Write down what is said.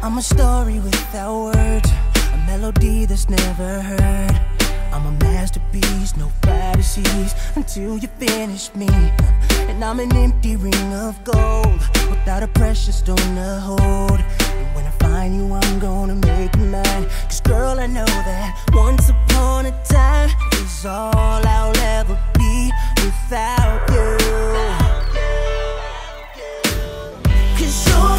I'm a story without words, a melody that's never heard. I'm a masterpiece, no fantasies until you finish me. And I'm an empty ring of gold without a precious stone to hold. And when I find you, I'm gonna make you mine. Cause girl, I know that once upon a time is all I'll ever be without you. Cause you're